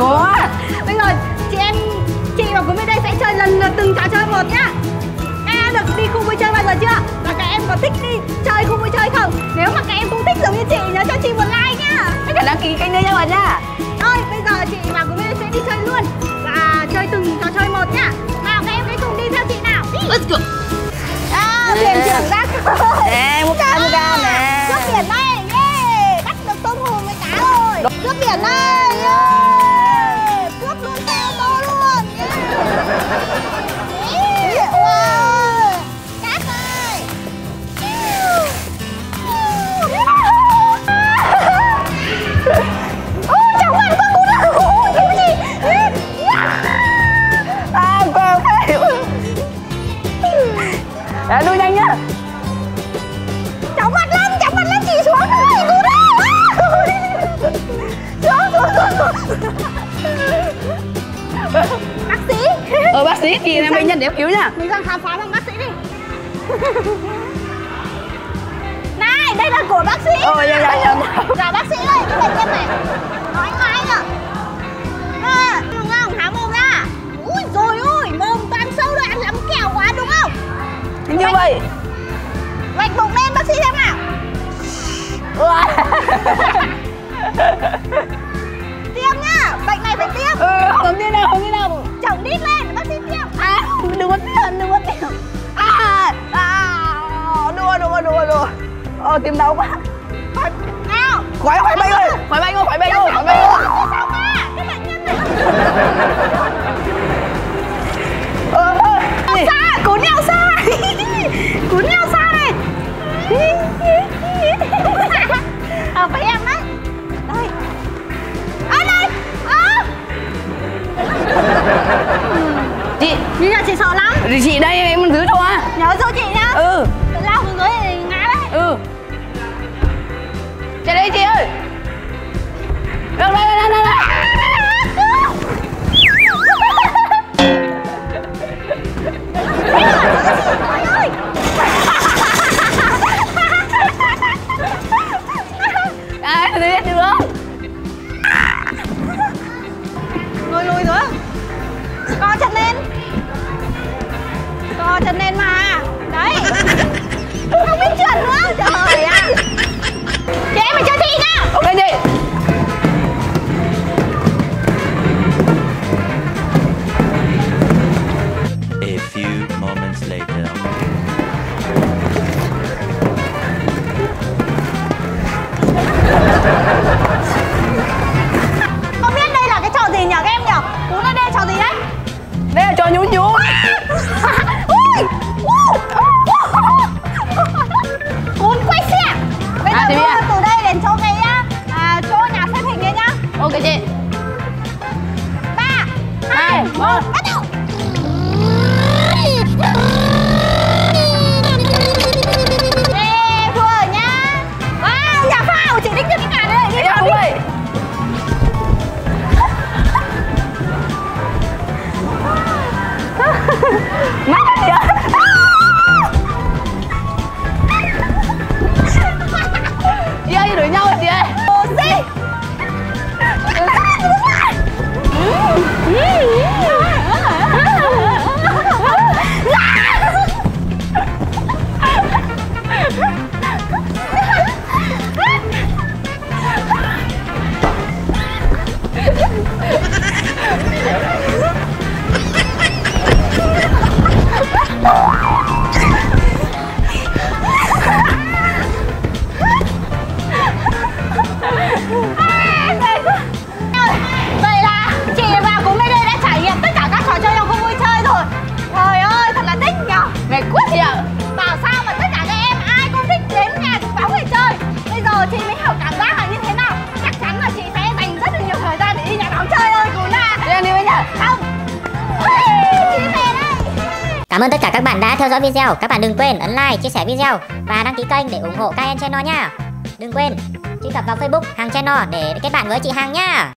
có. Bây giờ chị em Chị và Quý bên đây sẽ chơi lần lượt từng trò chơi một nhá. Các em được đi khu vui chơi bao giờ chưa? Và các em có thích đi chơi khu vui chơi không? Nếu mà các em cũng thích giống như chị nhớ cho chị một like nhá. Tất cả đăng ký kênh nữa nha bạn nhá Thôi bây giờ chị và Quý bên đây sẽ đi chơi luôn Và chơi từng trò chơi một nhá. Nào các em hãy cùng đi theo chị nào. Đi. Let's go. À, thuyền yeah. trưởng rác rồi Nè, một cá, một cá nè. Cướp biển đây, yeah Bắt được tôm hùm với cá rồi. Cướp biển đây. Sĩ thì em bệnh nhân để em cứu nha mình sang khám phá bằng bác sĩ đi. Này đây là của bác sĩ. Ờ dạ dạ dạ dạ bác sĩ ơi cái bệnh nhân này. Nói ngay nhá à, đúng không? Há mồm ra ui rồi ôi mồm toàn sâu rồi ăn lắm kẹo quá đúng không? Như vậy. Vạch bụng lên bác sĩ xem nào. Tiêm nhá bệnh này phải tiêm. Ừ, không đi nào, không đi nào chồng đít lên bác sĩ tiêm À, đừng có tiêm, đừng có tiêm À, à, đùa, đùa, đùa, đùa. Ờ, tim đau quá. Thôi, nào. Khỏi, khỏi bay ơi, khỏi bay ơi, khỏi bay ơi, khỏi bay ơi sao mà cái bệnh nhân này Ờ, xa cuốn nhau xa. Cuốn nhau xa này Thì đưa từ đây đến chỗ cái à, à, chỗ nhà xếp hình ấy nhá. Ok chị. Ba hai một. Vậy Cảm ơn tất cả các bạn đã theo dõi video. Các bạn đừng quên ấn like, chia sẻ video và đăng ký kênh để ủng hộ Kaien Channel nha. Đừng quên truy cập vào Facebook Hàng Channel để kết bạn với chị Hàng nha.